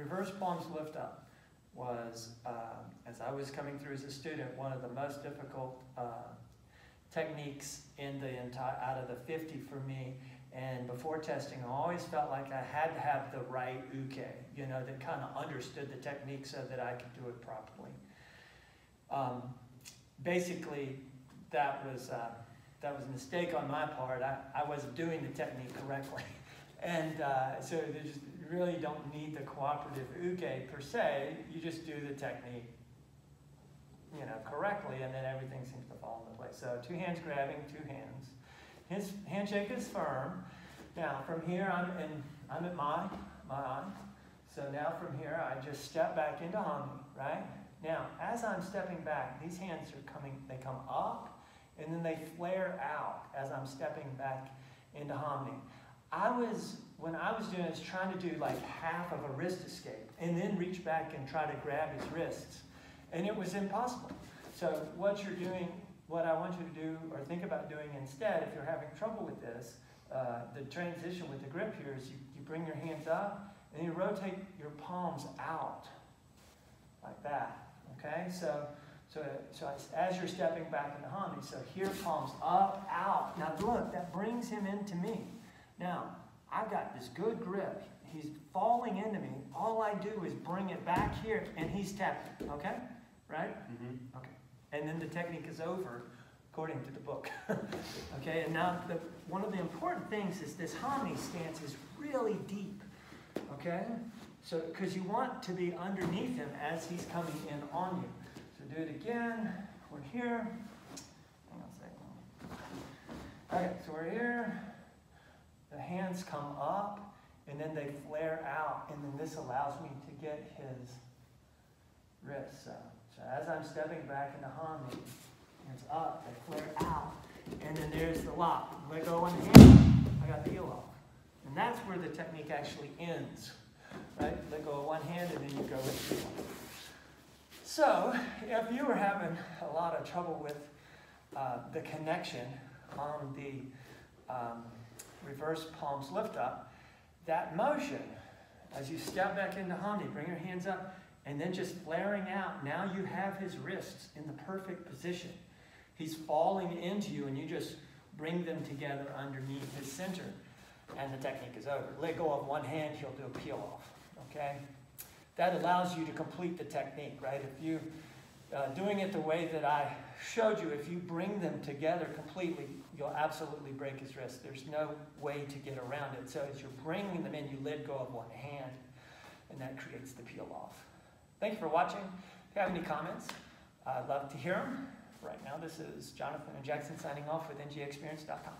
reverse palms lift up was, uh, as I was coming through as a student, one of the most difficult uh, techniques in the entire, out of the 50 for me. And before testing, I always felt like I had to have the right uke, you know, that kind of understood the technique so that I could do it properly. Um, basically, that was, uh, that was a mistake on my part. I, I wasn't doing the technique correctly. And uh, so there's, you really don't need the cooperative uke per se. You just do the technique, you know, correctly, and then everything seems to fall into place. So two hands grabbing, two hands. His handshake is firm. Now from here, I'm in. I'm at my my. So now from here, I just step back into harmony, right? Now, as I'm stepping back, these hands are coming. They come up, and then they flare out as I'm stepping back into harmony. I was, when I was doing this, trying to do like half of a wrist escape and then reach back and try to grab his wrists. And it was impossible. So what you're doing, what I want you to do or think about doing instead, if you're having trouble with this, uh, the transition with the grip here is you, you bring your hands up and you rotate your palms out like that. Okay? So, so, so as you're stepping back into harmony, so here palms up, out. Now look, that brings him into me. Now, I've got this good grip. He's falling into me. All I do is bring it back here, and he's tapping. Okay? Right? Mm-hmm. Okay. And then the technique is over, according to the book. okay? And now, the, one of the important things is this harmony stance is really deep. Okay? So, because you want to be underneath him as he's coming in on you. So do it again. We're here. Hang on a second. Okay, so we're here. The hands come up and then they flare out, and then this allows me to get his wrists. So as I'm stepping back into harmony, hands up, they flare out, and then there's the lock. Let go one hand, I got the heel. And that's where the technique actually ends. Right? Let go of one hand and then you go with heel. So, if you were having a lot of trouble with uh, the connection on the um, reverse palms lift up, that motion, as you step back into harmony, bring your hands up, and then just flaring out, now you have his wrists in the perfect position. He's falling into you, and you just bring them together underneath his center, and the technique is over. Let go of one hand, he'll do a peel off, okay? That allows you to complete the technique, right? If you, uh, doing it the way that I showed you, if you bring them together completely, you'll absolutely break his wrist. There's no way to get around it. So as you're bringing them in, you let go of one hand, and that creates the peel off. Thank you for watching. If you have any comments, I'd love to hear them. Right now, this is Jonathan and Jackson signing off with ngaexperience.com.